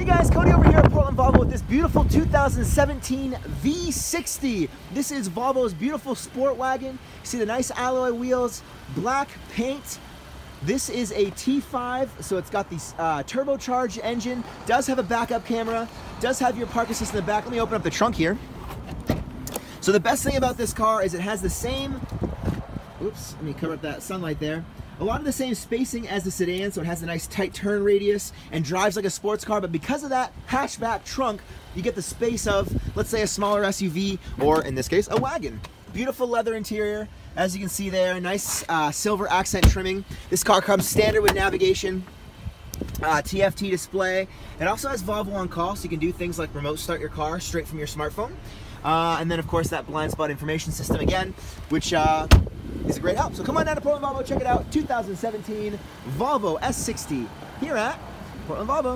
Hey guys, Cody over here at Portland Volvo with this beautiful 2017 V60. This is Volvo's beautiful sport wagon. You see the nice alloy wheels, black paint. This is a T5, so it's got the uh, turbocharged engine, does have a backup camera, does have your park assist in the back. Let me open up the trunk here. So the best thing about this car is it has the same, oops, let me cover up that sunlight there a lot of the same spacing as the sedan, so it has a nice tight turn radius and drives like a sports car, but because of that hatchback trunk, you get the space of, let's say, a smaller SUV, or in this case, a wagon. Beautiful leather interior, as you can see there, nice uh, silver accent trimming. This car comes standard with navigation, uh, TFT display. It also has Volvo on call, so you can do things like remote start your car straight from your smartphone. Uh, and then, of course, that blind spot information system again, which uh, is a great help. So come on down to Portland Volvo, check it out. 2017 Volvo S60 here at Portland Volvo.